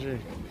Jeito.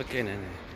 Okay, no, no.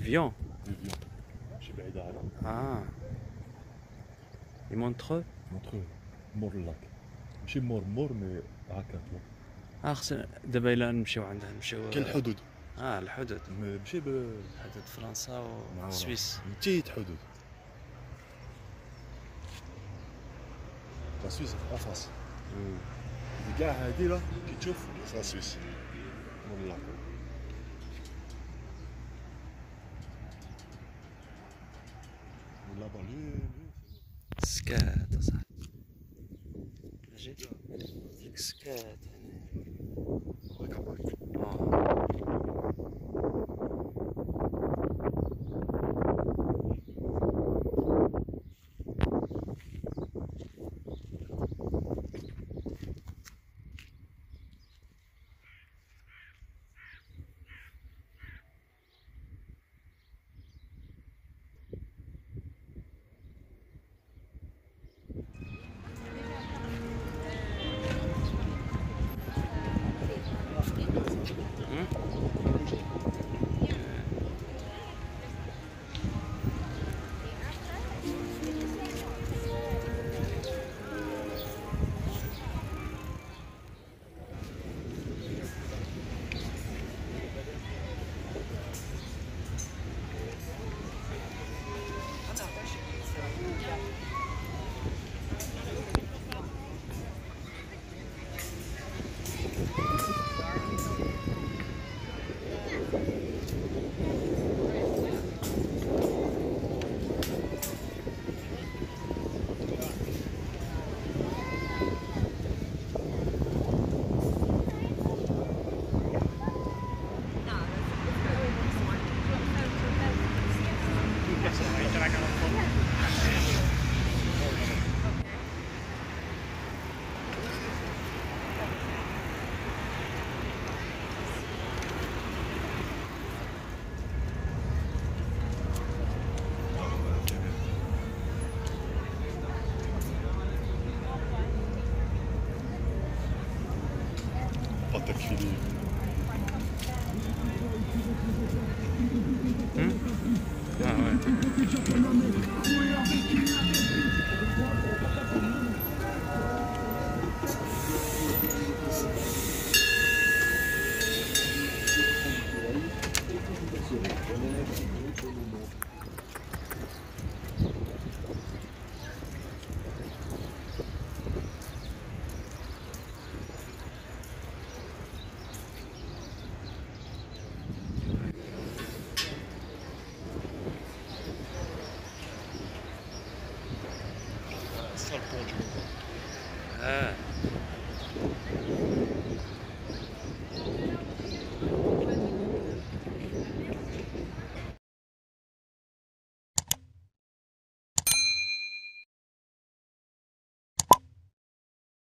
هنا ايفيون ماشي بعيدة على آه اي مونترو مونترو مور اللاك ماشي مور مور مي هكا آه خصنا دابا الا نمشيو عندها نمشيو كاين الحدود آه الحدود ماشي ب حدود فرنسا مع والسويس نتيت حدود لا سويس افاس. كاع هادي لا كي تشوف لا سويس مور اللاك سكات اصاحبي سكات ม